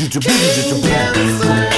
booty to booty to.